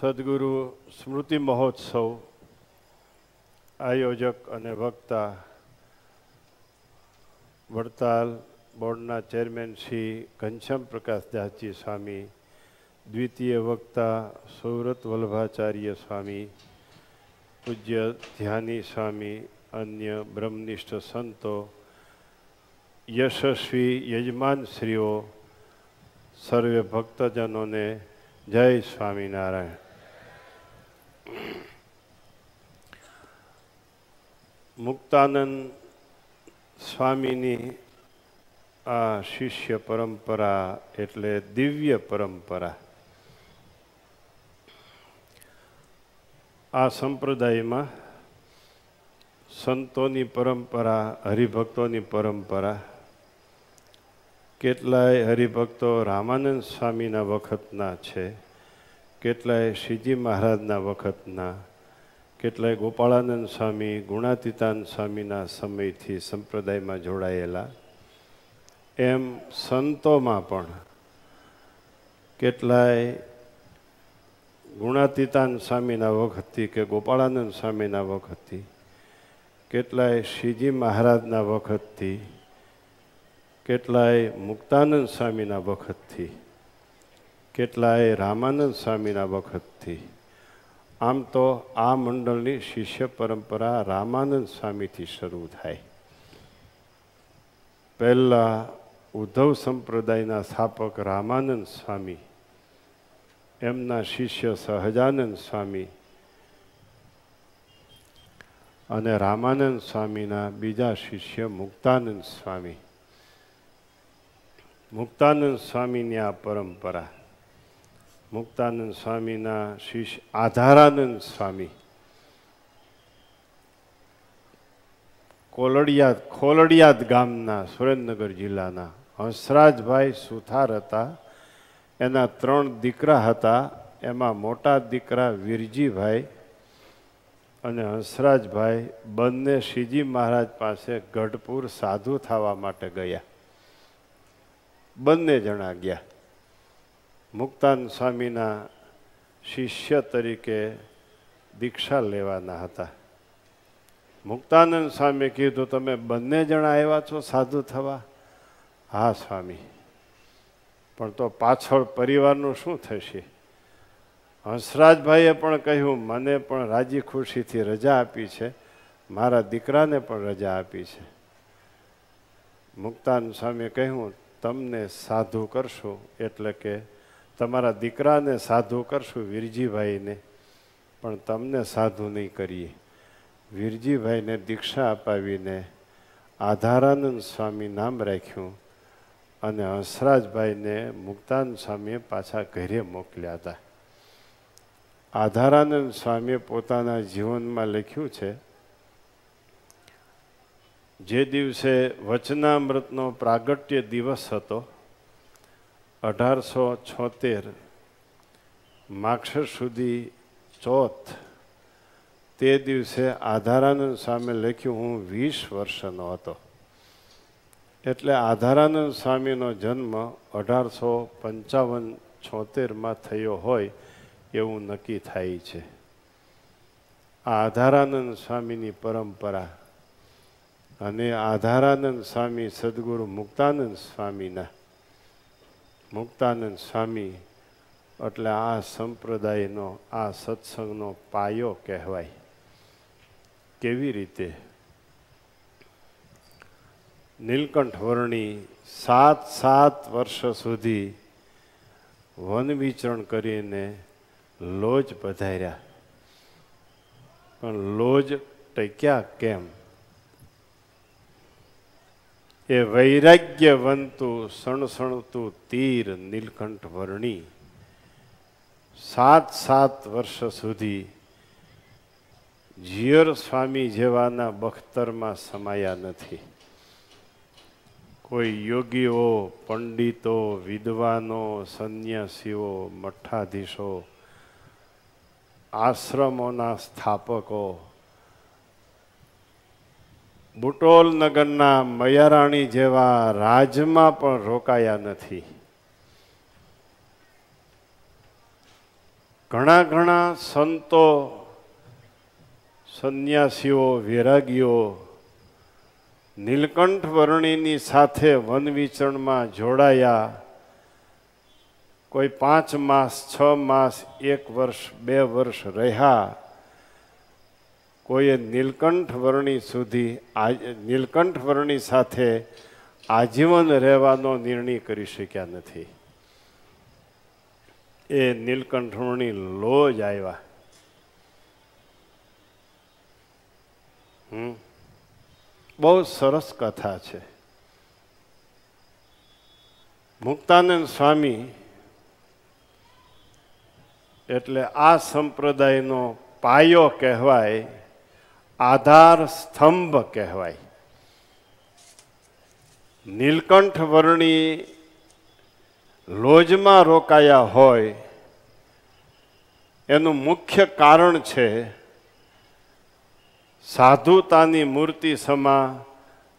સદગુરુ સ્મૃતિ મહોત્સવ આયોજક અને વક્તા વડતાલ બોર્ડના ચેરમેન શ્રી ઘનશ્યામ પ્રકાશ દાસજી સ્વામી, દ્વિતીય વક્તા સૌરત વલ્લભાચાર્ય સ્વામી, પૂજ્ય ધ્યાની સ્વામી, અન્ય બ્રહ્મનિષ્ઠ સંતો, યશસ્વી યજમાનશ્રીઓ સર્વે ભક્તજનોને જય સ્વામિનારાયણ. મુક્તાનંદ સ્વામીની આ શિષ્ય પરંપરા એટલે દિવ્ય પરંપરા. આ સંપ્રદાયમાં સંતોની પરંપરા, હરિભક્તોની પરંપરા, કેટલાય હરિભક્તો રામાનંદ સ્વામીના વખતના છે. કેટલાય શ્રીજી મહારાજના વખતના, કેટલાય ગોપાળાનંદ સ્વામી ગુણાતીતાન સ્વામીના સમયથી સંપ્રદાયમાં જોડાયેલા, એમ સંતોમાં પણ કેટલાય ગુણાતીતાન સ્વામીના વખતથી કે ગોપાળાનંદ સ્વામીના વખતથી, કેટલાય શ્રીજી મહારાજના વખતથી, કેટલાય મુક્તાનંદ સ્વામીના વખતથી કેટલાય રામાનંદ સ્વામીના વખતથી. આમ તો આ મંડળની શિષ્ય પરંપરા રામાનંદ સ્વામીથી શરૂ થાય. પહેલાં ઉદ્ધવ સંપ્રદાયના સ્થાપક રામાનંદ સ્વામી, એમના શિષ્ય સહજાનંદ સ્વામી અને રામાનંદ સ્વામીના બીજા શિષ્ય મુક્તાનંદ સ્વામી. મુક્તાનંદ સ્વામીની આ પરંપરા મુક્તાનંદ સ્વામીના શિષ્ય આધારાનંદ સ્વામી કોલડિયાદ ખોલડિયાદ ગામના સુરેન્દ્રનગર જિલ્લાના હંસરાજભાઈ સુથાર હતા એના ત્રણ દીકરા હતા એમાં મોટા દીકરા વિરજીભાઈ અને હંસરાજભાઈ બંને શ્રીજી મહારાજ પાસે ગઢપુર સાધુ થવા માટે ગયા બંને જણા ગયા મુક્તાન સ્વામીના શિષ્ય તરીકે દીક્ષા લેવાના હતા. મુક્તાનંદ સ્વામીએ કીધું, તમે બંને જણા આવ્યા છો સાધુ થવા? હા, સ્વામી. પણ તો પાછળ પરિવારનું શું થશે? હંસરાજભાઈએ પણ કહ્યું, મને પણ રાજી ખુશીથી રજા આપી છે. મારા દીકરાને પણ રજા આપી છે. મુક્તાન સ્વામીએ કહ્યું, તમને સાધુ કરશું એટલે કે તમારા દીકરાને સાધુ કરશું વિરજીભાઈને, પણ તમને સાધુ નહીં કરીએ. વિરજીભાઈને દીક્ષા અપાવીને આધારાનંદ સ્વામી નામ રાખ્યું અને હંસરાજભાઈને મુક્તાન સ્વામીએ પાછા ઘરે મોકલ્યા હતા. આધારાનંદ સ્વામીએ પોતાના જીવનમાં લખ્યું છે, જે દિવસે વચનામૃતનો પ્રાગટ્ય દિવસ હતો અઢારસો છોતેર માક્ષર સુધી ચોથ, તે દિવસે આધારાનંદ સ્વામી લખ્યું, હું વીસ વર્ષનો હતો. એટલે આધારાનંદ સ્વામીનો જન્મ અઢારસો પંચાવન છોતેરમાં થયો હોય એવું નક્કી થાય છે. આ આધારાનંદ સ્વામીની પરંપરા અને આધારાનંદ સ્વામી સદગુરુ મુક્તાનંદ સ્વામીના મુક્તાનંદ સ્વામી એટલે આ સંપ્રદાયનો, આ સત્સંગનો પાયો કહેવાય. કેવી રીતે? નીલકંઠ વર્ણી સાત સાત વર્ષ સુધી વન વિચરણ કરીને લોજ પધાર્યા. પણ લોજ ટક્યા કેમ? એ વૈરાગ્યવંતુ સણસણતું તીર નીલકંઠ વર્ણી સાત સાત વર્ષ સુધી જીયર સ્વામી જેવાના બખ્તરમાં સમાયા નથી. કોઈ યોગીઓ, પંડિતો, વિદ્વાનો, સંન્યાસીઓ, મઠાધીશો, આશ્રમોના સ્થાપકો બુટોલ નગરના મયારાણી જેવા રાજમાં પણ રોકાયા નથી. ઘણા ઘણા સંતો, સંન્યાસીઓ, વૈરાગીઓ નીલકંઠ વર્ણિની સાથે વન વિચરણમાં જોડાયા. કોઈ પાંચ માસ, છ માસ, એક વર્ષ, બે વર્ષ રહ્યા. કોઈએ નીલકંઠ વર્ણી સુધી નીલકંઠ વર્ણી સાથે આજીવન રહેવાનો નિર્ણય કરી શક્યા નથી. એ નીલકંઠ વર્ણી લો જ આવ્યા બહુ સરસ કથા છે. મુક્તાનંદ સ્વામી એટલે આ સંપ્રદાયનો પાયો કહેવાય આધાર સ્તંભ કહેવાય. નીલકંઠ વર્ણી લોજમાં રોકાયા હોય, એનું મુખ્ય કારણ છે સાધુતાની મૂર્તિ સમા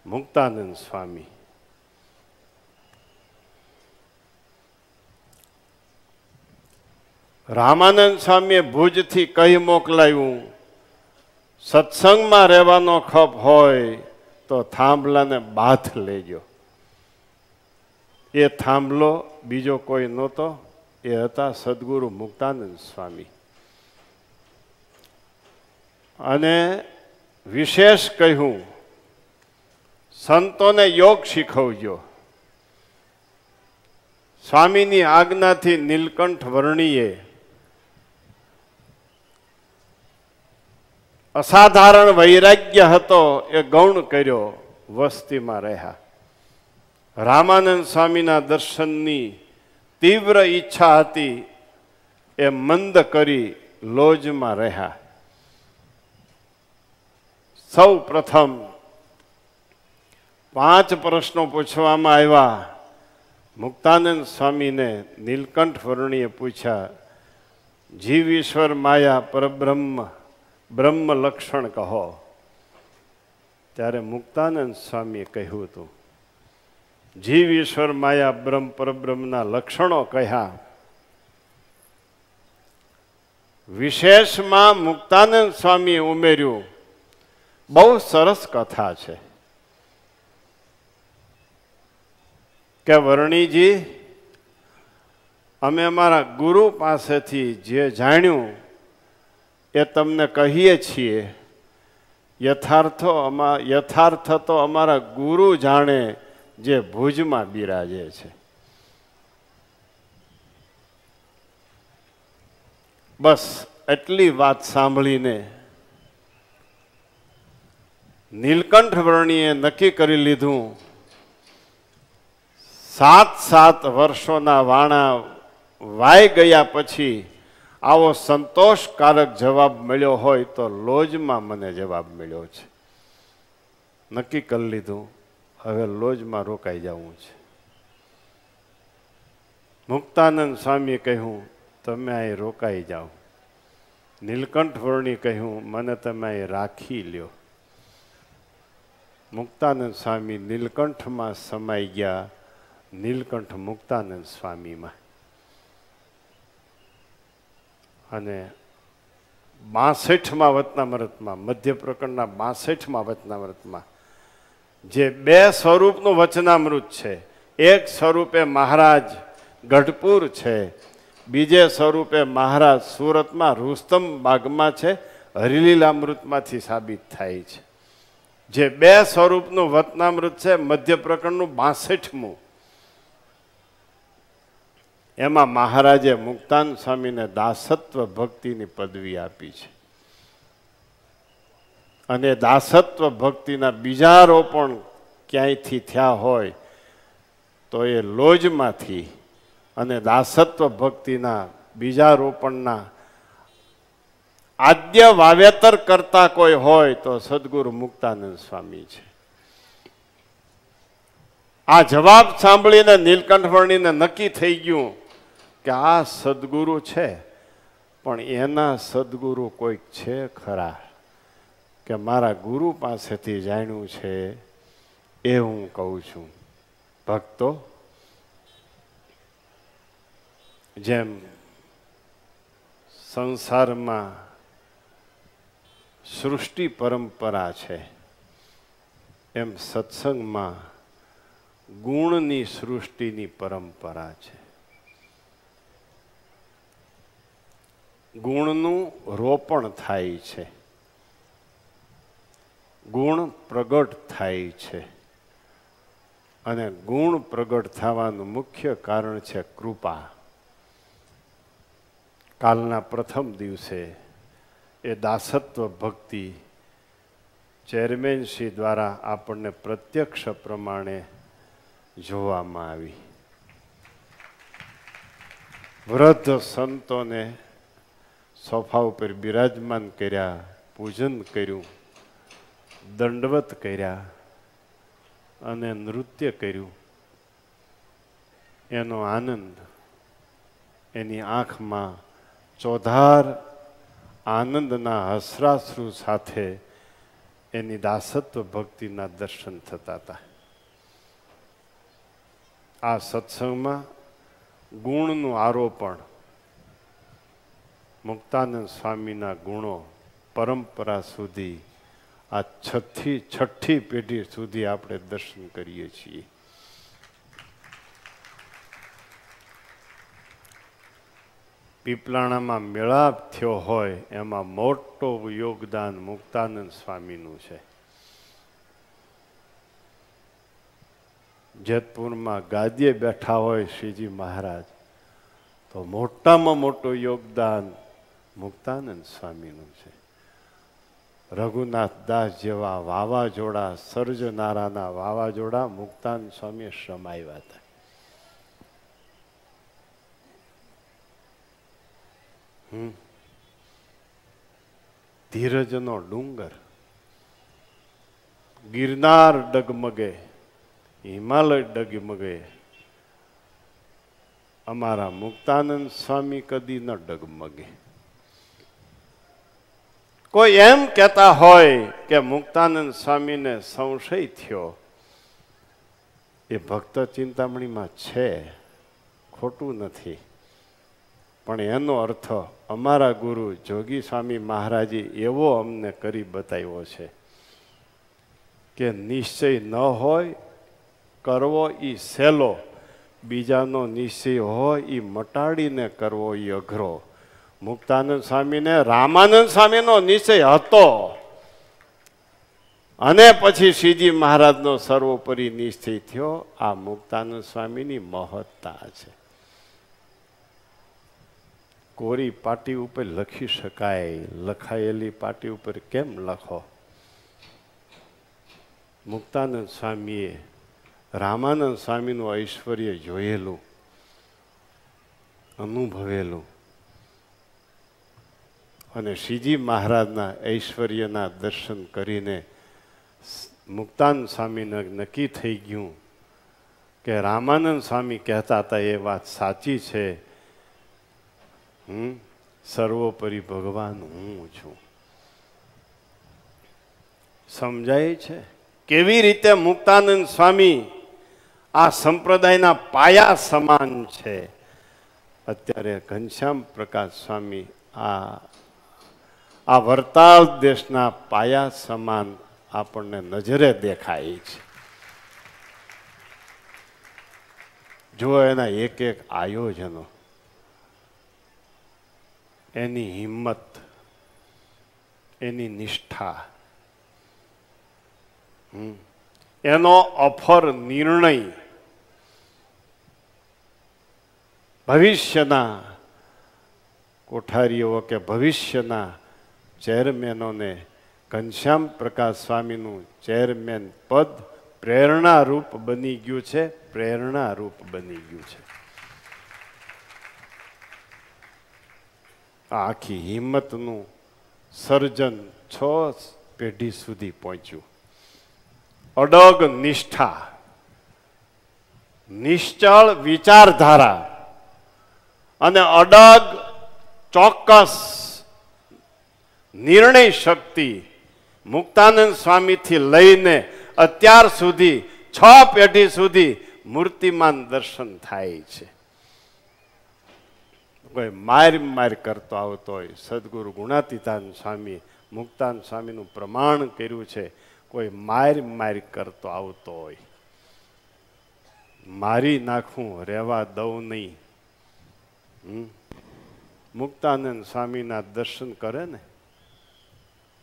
મુક્તાનંદ સ્વામી. રામાનંદ સ્વામીએ ભુજથી કહી મોકલાયું? સત્સંગમાં રહેવાનો ખપ હોય તો થાંભલાને બાથ લેજો. એ થાંભલો બીજો કોઈ નહોતો, એ હતા સદગુરુ મુક્તાનંદ સ્વામી. અને વિશેષ કહ્યું, સંતોને યોગ શીખવજો. સ્વામીની આજ્ઞાથી નીલકંઠ વર્ણીએ અસાધારણ વૈરાગ્ય હતો એ ગૌણ કર્યો વસ્તીમાં રહ્યા. રામાનંદ સ્વામીના દર્શનની તીવ્ર ઈચ્છા હતી એ મંદ કરી લોજમાં રહ્યા. સૌ પ્રથમ પાંચ પ્રશ્નો પૂછવામાં આવ્યા. મુક્તાનંદ સ્વામીને નીલકંઠ વર્ણીએ પૂછ્યા, જીવ ઈશ્વર માયા પરબ્રહ્મ બ્રહ્મ લક્ષણ કહો. ત્યારે મુક્તાનંદ સ્વામીએ કહ્યું હતું, જીવ ઈશ્વર માયા બ્રહ્મ પરબ્રહ્મના લક્ષણો કહ્યા. વિશેષમાં મુક્તાનંદ સ્વામીએ ઉમેર્યું, બહુ સરસ કથા છે. કે વર્ણીજી, અમે અમારા ગુરુ પાસેથી જે જાણ્યું એ તમને કહીએ છીએ, યથાર્થો યથાર્થ તો અમારા ગુરુ જાણે જે ભુજમાં બિરાજે છે. બસ એટલી વાત સાંભળીને નીલકંઠ વર્ણીએ નક્કી કરી લીધું, સાત સાત વર્ષોના વાણા વાઈ ગયા પછી આવો સંતોષકારક જવાબ મળ્યો હોય તો લોજમાં મને જવાબ મળ્યો છે. નક્કી કરી લીધું, હવે લોજમાં રોકાઈ જવું છે. મુક્તાનંદ સ્વામીએ કહ્યું, તમે અહીં રોકાઈ જાઓ. નીલકંઠ વર્ણી કહ્યું, મને તમે અહીં રાખી લ્યો. મુક્તાનંદ સ્વામી નીલકંઠમાં સમાઈ ગયા, નીલકંઠ મુક્તાનંદ સ્વામીમાં. અને બાસઠમાં વચનામૃતમાં મધ્ય પ્રકરણના બાસઠમાં વચનામૃતમાં જે બે સ્વરૂપનું વચનામૃત છે. એક સ્વરૂપે મહારાજ ગઢપુર છે, બીજે સ્વરૂપે મહારાજ સુરતમાં રુસ્તમ બાગમાં છે, હરિલીલામૃતમાંથી સાબિત થાય છે. જે બે સ્વરૂપનું વતનામૃત છે, મધ્ય પ્રકરણનું બાસઠમું. એમાં મહારાજે મુક્તાન સ્વામીને દાસત્વ ભક્તિની પદવી આપી છે. અને દાસત્વ ભક્તિના બીજા રોપણ ક્યાંયથી થયા હોય તો એ લોજમાંથી અને દાસત્વ ભક્તિના બીજા રોપણના આદ્ય વાવેતર કરતા કોઈ હોય તો સદગુરુ મુક્તાનંદ સ્વામી છે. આ જવાબ સાંભળીને નીલકંઠવર્ણીને નક્કી થઈ ગયું કે આ સદગુરુ છે, પણ એના સદગુરુ કોઈક છે ખરા? કે મારા ગુરુ પાસેથી જાણ્યું છે એ હું કહું છું. ભક્તો, જેમ સંસારમાં સૃષ્ટિ પરંપરા છે, એમ સત્સંગમાં ગુણની સૃષ્ટિની પરંપરા છે. ગુણનું રોપણ થાય છે. ગુણ પ્રગટ થાય છે. અને ગુણ પ્રગટ થવાનું મુખ્ય કારણ છે કૃપા. કાલના પ્રથમ દિવસે એ દાસત્વ ભક્તિ ચેરમેનશ્રી દ્વારા આપણને પ્રત્યક્ષ પ્રમાણે જોવામાં આવી. વૃદ્ધ સંતોને સોફા ઉપર બિરાજમાન કર્યા પૂજન કર્યું દંડવત કર્યા અને નૃત્ય કર્યું એનો આનંદ એની આંખમાં ચોધાર આનંદના હસરાશ્રુ સાથે એની દાસત્વ ભક્તિના દર્શન થતા હતા આ સત્સંગમાં ગુણનું આરોપણ મુક્તાનંદ સ્વામીના ગુણો પરંપરા સુધી, આ છઠ્ઠી છઠ્ઠી પેઢી સુધી આપણે દર્શન કરીએ છીએ. પીપલાણામાં મેળાપ થયો હોય, એમાં મોટો યોગદાન મુક્તાનંદ સ્વામીનું છે. જેતપુરમાં ગાદીએ બેઠા હોય શ્રીજી મહારાજ, તો મોટામાં મોટું યોગદાન મુક્તાનંદ સ્વામીનું છે. રઘુનાથ દાસ જેવા વાવાઝોડા, સર્જનારાના વાવાઝોડા મુક્તાનંદ સ્વામીએ સમાવ્યા હતા. ધીરજનો ડુંગર. ગિરનાર ડગમગે, હિમાલય ડગમગે. અમારા મુક્તાનંદ સ્વામી કદી ન ડગમગે. કોઈ એમ કહેતા હોય કે મુક્તાનંદ સ્વામીને સંશય થયો, એ ભક્ત ચિંતામણીમાં છે, ખોટું નથી. પણ એનો અર્થ અમારા ગુરુ જોગી સ્વામી મહારાજે એવો અમને કરી બતાવ્યો છે કે નિશ્ચય ન હોય, કરવો એ સહેલો. બીજાનો નિશ્ચય હોય એ મટાડીને કરવો એ અઘરો. મુક્તાનંદ સ્વામીને રામાનંદ સ્વામીનો નિશ્ચય હતો. અને પછી શ્રીજી મહારાજનો સર્વોપરી નિશ્ચય થયો, આ મુક્તાનંદ સ્વામીની મહત્તા છે. કોરી પાટી ઉપર લખી શકાય, લખાયેલી પાટી ઉપર કેમ લખો? મુક્તાનંદ સ્વામીએ રામાનંદ સ્વામીનું ઐશ્વર્ય જોયેલું, અનુભવેલું. અને શ્રીજી મહારાજના ઐશ્વર્યના દર્શન કરીને મુક્તાન સ્વામીને નક્કી થઈ ગયું કે રામાનંદ સ્વામી કહેતા હતા એ વાત સાચી છે. હું સર્વોપરી ભગવાન હું છું. સમજાય છે? કેવી રીતે મુક્તાનંદ સ્વામી આ સંપ્રદાયના પાયા સમાન છે? અત્યારે ઘનશ્યામ પ્રકાશ સ્વામી આ આ વરતાલ દેશના પાયા સમાન આપણને નજરે દેખાય છે. જો એના એક એક આયોજનો. એની હિંમત, એની નિષ્ઠા. એનો અફર નિર્ણય. ભવિષ્યના કોઠારીઓ કે ભવિષ્યના ચેરમેનોને ઘનશ્યામ પ્રકાશ સ્વામીનું ચેરમેન પદ પ્રેરણારૂપ બની ગયું છે, પ્રેરણારૂપ બની ગયું છે. આખી હિંમતનું સર્જન છ પેઢી સુધી પહોંચ્યું. અડગ નિષ્ઠા, નિશ્ચળ વિચારધારા અને અડગ ચોક્કસ નિર્ણય શક્તિ મુક્તાનંદ સ્વામીથી લઈને અત્યાર સુધી, છ પેઢી સુધી મૂર્તિમાન દર્શન થાય છે. કોઈ માર માર કરતો આવતો હોય, સદગુરુ ગુણાતીતાન સ્વામી મુક્તાન સ્વામીનું પ્રમાણ કર્યું છે, કોઈ માર માર કરતો આવતો હોય. મારી નાખું, રહેવા દઉં નહીં. મુક્તાનંદ સ્વામીના દર્શન કરે ને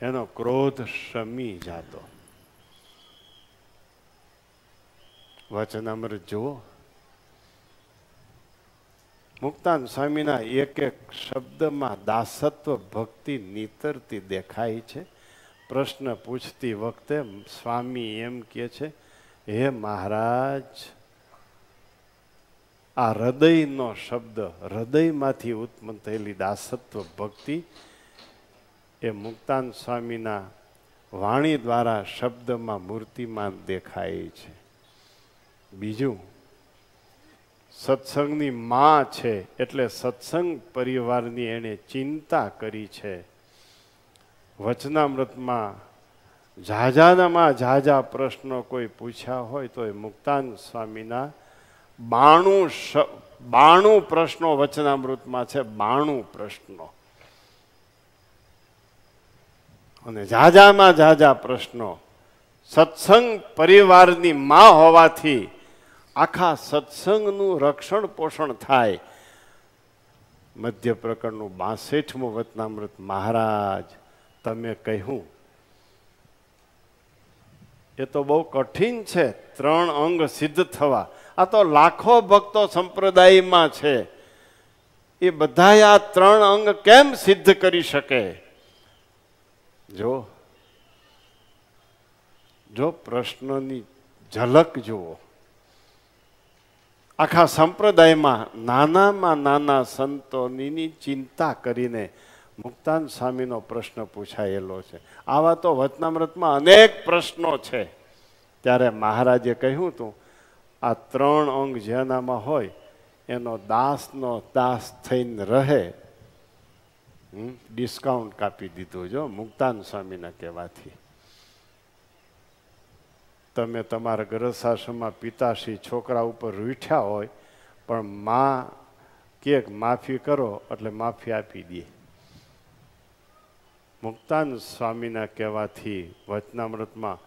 એનો ક્રોધ શમી જાતો વચનામૃત જુઓ મુક્તાન સ્વામીના એક એક શબ્દમાં દાસત્વ ભક્તિ નીતરતી દેખાય છે પ્રશ્ન પૂછતી વખતે સ્વામી એમ કે છે હે મહારાજ આ હૃદયનો શબ્દ હૃદયમાંથી ઉત્પન્ન થયેલી દાસત્વ ભક્તિ એ મુક્તાન સ્વામીના વાણી દ્વારા શબ્દમાં મૂર્તિમાં દેખાય છે. બીજું, સત્સંગની માં છે એટલે સત્સંગ પરિવારની એણે ચિંતા કરી છે. વચનામૃતમાં ઝાઝાનામાં ઝાઝા પ્રશ્નો કોઈ પૂછ્યા હોય તો એ મુક્તાન સ્વામીના બાણું બાણું પ્રશ્નો વચનામૃતમાં છે, બાણું પ્રશ્નો. અને ઝાઝામાં ઝાઝા પ્રશ્નો. સત્સંગ પરિવારની મા હોવાથી આખા સત્સંગનું રક્ષણ પોષણ થાય. મધ્ય પ્રકરણનું બાસઠમું વતનામૃત મહારાજ, તમે કહ્યું. એ તો બહુ કઠિન છે, ત્રણ અંગ સિદ્ધ થવા. આ તો લાખો ભક્તો સંપ્રદાયમાં છે. એ બધા આ ત્રણ અંગ કેમ સિદ્ધ કરી શકે? જો જો પ્રશ્નની ઝલક જુઓ. આખા સંપ્રદાયમાં નાનામાં નાના સંતોની ચિંતા કરીને મુક્તાન સ્વામીનો પ્રશ્ન પૂછાયેલો છે. આવા તો વચનામૃતમાં અનેક પ્રશ્નો છે. ત્યારે મહારાજે કહ્યું હતું આ ત્રણ અંગ જેનામાં હોય, એનો દાસનો દાસ થઈને રહે ડિસ્કાઉન્ટ કાપી દીધું જો, મુક્તાન સ્વામીના કહેવાથી. તમે તમારા ગ્રસ્થાશ્રમમાં પિતાશ્રી છોકરા ઉપર રૂઠ્યા હોય, પણ મા કે માફી કરો એટલે માફી આપી દે. મુક્તાન સ્વામીના કહેવાથી વચનામૃતમાં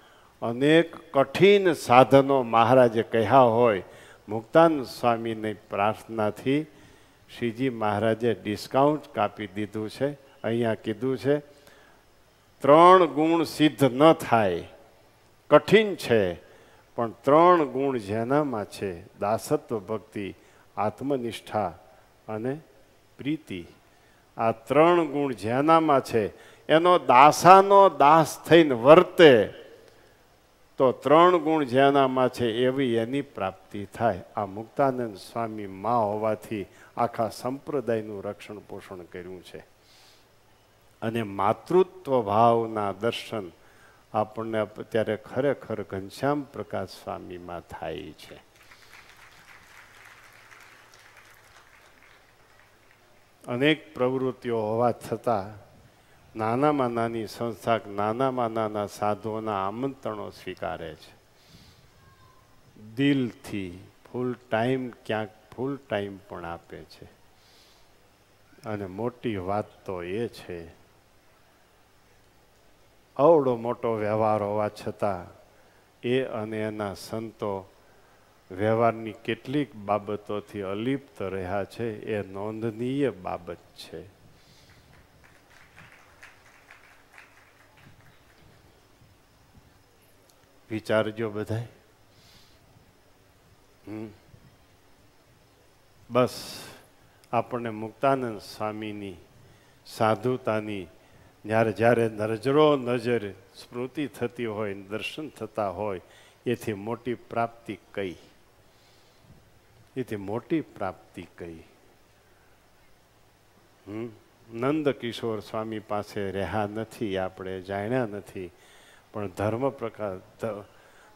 અનેક કઠિન સાધનો મહારાજે કહ્યા હોય, મુક્તાન સ્વામીની પ્રાર્થનાથી શ્રીજી મહારાજે ડિસ્કાઉન્ટ કાપી દીધું છે. અહીંયા કીધું છે, ત્રણ ગુણ સિદ્ધ ન થાય, કઠિન છે, પણ ત્રણ ગુણ જેનામાં છે, દાસત્વ ભક્તિ, આત્મનિષ્ઠા અને પ્રીતિ. આ ત્રણ ગુણ જેનામાં છે, એનો દાસાનો દાસ થઈને વર્તે. તો ત્રણ ગુણ જેનામાં છે એવી એની પ્રાપ્તિ થાય. આ મુક્તાનંદ સ્વામી મા હોવાથી આખા સંપ્રદાયનું રક્ષણ પોષણ કર્યું છે. અને માતૃત્વ ભાવના દર્શન આપણને અત્યારે ખરેખર ઘનશ્યામ પ્રકાશ સ્વામીમાં થાય છે. અનેક પ્રવૃત્તિઓ હોવા છતાં નાનામાં નાની સંસ્થા નાનામાં નાના સાધુઓના આમંત્રણો સ્વીકારે છે. દિલથી ફૂલ ટાઈમ ક્યાંક ફૂલ ટાઈમ પણ આપે છે. અને મોટી વાત તો એ છે અવડો મોટો વ્યવહાર હોવા છતાં એ અને એના સંતો વ્યવહારની કેટલીક બાબતોથી અલિપ્ત રહ્યા છે, એ નોંધનીય બાબત છે. વિચારજો બધા બસ આપણને મુક્તાનંદ સ્વામીની સાધુતાની જ્યારે જ્યારે નજરો નજર સ્મૃતિ થતી હોય દર્શન થતા હોય એથી મોટી પ્રાપ્તિ કઈ? એથી મોટી પ્રાપ્તિ કઈ? નંદ કિશોર સ્વામી પાસે રહ્યા નથી આપણે જાણ્યા નથી. પણ ધર્મ પ્રકાશ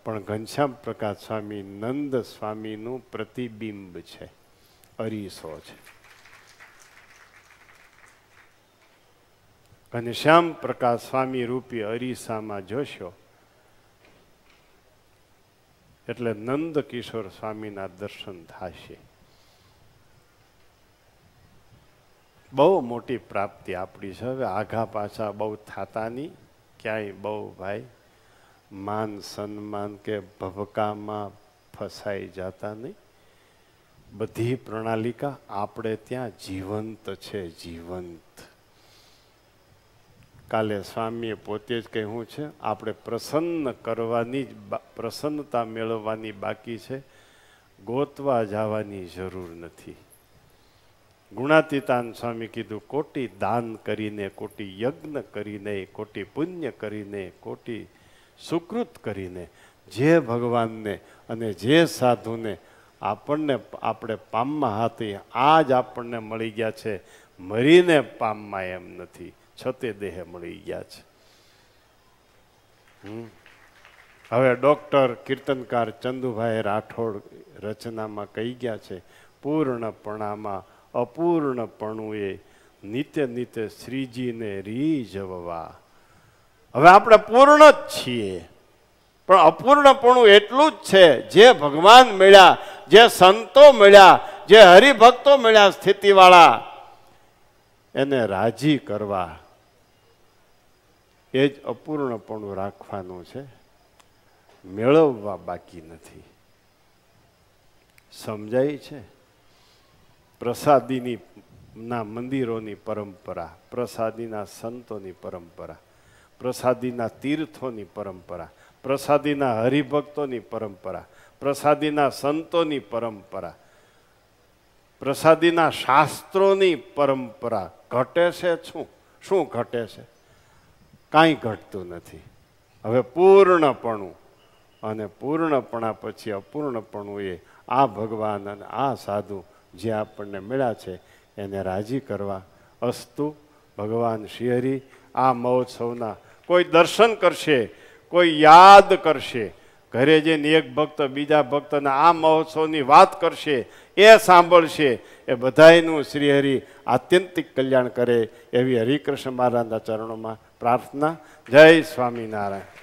પણ ઘનશ્યામ પ્રકાશ સ્વામી, નંદ સ્વામીનું પ્રતિબિંબ છે. અરીસો છે. ઘનશ્યામ પ્રકાશ સ્વામી રૂપી અરીસામાં જોશો. એટલે નંદ કિશોર સ્વામીના દર્શન થશે. બહુ મોટી પ્રાપ્તિ આપણી છે. હવે આઘા પાછા બહુ થતા નહીં ક્યાંય બહુ ભાઈ, માન સન્માન કે ભભકામાં ફસાઈ જતા નહીં. બધી પ્રણાલિકા આપણે ત્યાં જીવંત છે, જીવંત. કાલે સ્વામીએ પોતે જ કહ્યું છે, આપણે પ્રસન્ન કરવાની જ પ્રસન્નતા મેળવવાની બાકી છે, ગોતવા જવાની જરૂર નથી. ગુણાતીતાન સ્વામી કીધું, કોટી દાન કરીને, કોટી યજ્ઞ કરીને, કોટી પુણ્ય કરીને, કોટી સુકૃત કરીને જે ભગવાનને અને જે સાધુને આપણને, આપણે પામમાં હાથી આ જ આપણને મળી ગયા છે, મરીને પામમાં એમ નથી, છતે દેહે મળી ગયા છે. હવે ડૉક્ટર કીર્તનકાર ચંદુભાઈ રાઠોડ રચનામાં કહી ગયા છે, પૂર્ણપણામાં અપૂર્ણપણું એ નિત્ય નિત્ય શ્રીજીને રીઝવવા હવે આપણે પૂર્ણ જ છીએ. પણ અપૂર્ણપણું એટલું જ છે, જે ભગવાન મળ્યા, જે સંતો મળ્યા, જે હરિભક્તો મળ્યા સ્થિતિવાળા, એને રાજી કરવા. એ જ અપૂર્ણપણું રાખવાનું છે. મેળવવા બાકી નથી. સમજાય છે? પ્રસાદીની ના, મંદિરોની પરંપરા, પ્રસાદીના સંતોની પરંપરા, પ્રસાદીના તીર્થોની પરંપરા, પ્રસાદીના હરિભક્તોની પરંપરા, પ્રસાદીના સંતોની પરંપરા, પ્રસાદીના શાસ્ત્રોની પરંપરા ઘટે છે શું? શું ઘટે છે? કાંઈ ઘટતું નથી. હવે પૂર્ણપણું અને પૂર્ણપણા પછી અપૂર્ણપણું એ આ ભગવાન અને આ સાધુ જે આપણને મળ્યા છે, એને રાજી કરવા અસ્તુ, ભગવાન શિહરી, આ મહોત્સવના કોઈ દર્શન કરશે, કોઈ યાદ કરશે, ઘરે જઈને એક ભક્ત બીજા ભક્તને આ મહોત્સવની વાત કરશે, એ સાંભળશે, એ બધાયનું શ્રીહરિ આત્યંતિક કલ્યાણ કરે એવી હરિકૃષ્ણ મહારાજના ચરણોમાં પ્રાર્થના. જય સ્વામિનારાયણ.